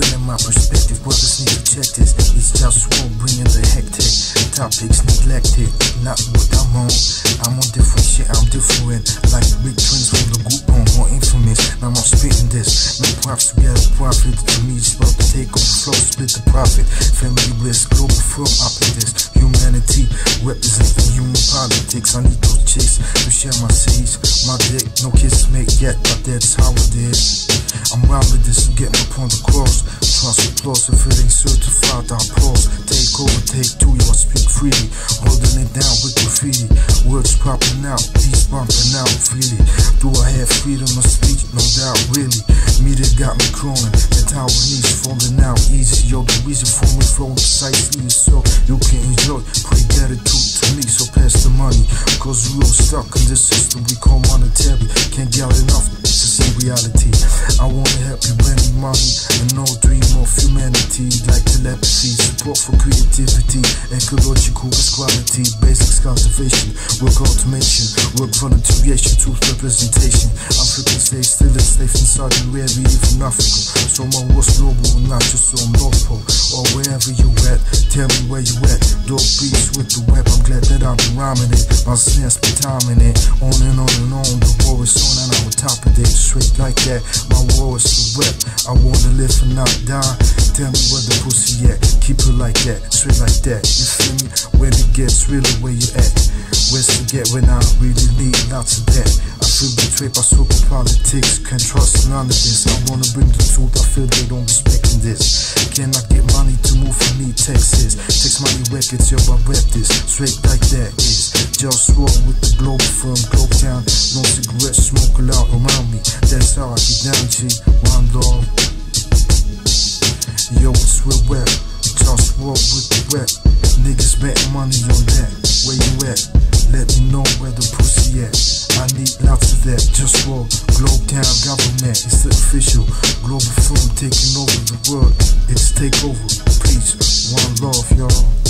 Rappers need to check this. It's JustWar bringing the hectic. Topics neglected, not what I'm on. I'm on different shit, I'm different. Like big twins from the group on more infamous. Now I'm spitting this. No props to get a profit. To me, it's about to take off flow, split the profit. Family bliss, Globalfirm up in this. Humanity, representing human politics. I need those chicks to share my seeds. My dick, no kiss make yet, but that's how it is. I'm round with this to get my point across. Trust applause it ain't certified, pause. Take over, take two, you speak freely. Holding it down with graffiti. Words popping out, beats bumping out freely. Do I have freedom of speech? No doubt, really. Media got me crawling. The tower needs falling out easy. Yo, the reason for me flowing precisely is so you can enjoy. Pray gratitude to me, so pass the money. Cause we all stuck in this system we call monetary. Can't work automation, work volunteeration, truth representation. African state still enslaved in Saudi Arabia from Africa. So my was global, not just on North Pole or wherever you at. Tell me where you at. Dope beats with the web. I'm glad that I've been rhyming it. My snares be timing it. On and on and on. The war is on and I'm on top of it. Straight like that. My war is the web. I wanna live and not die. Tell me where the pussy at. Keep it like that. Straight like that. You feel me? When it gets really where you at. Where's to get when I really need lots of that. I feel betrayed by super politics. Can't trust none of this. I wanna bring the truth. I feel they don't respect this. Can I get money to move for me? Texas. Text money records, yo, I rep this. Straight like that is. Just roll with the globe from Globe Town. No cigarettes, smoke loud around me. That's how I get down, G. One love. Yo, it's real wet. Just roll with the wet. Niggas bet money on that. Where you at? Let me know where the pussy at. I need lots of that. Just roll. Globe Town government. It's official. Global film taking over the world. It's takeover. Peace. One love, y'all.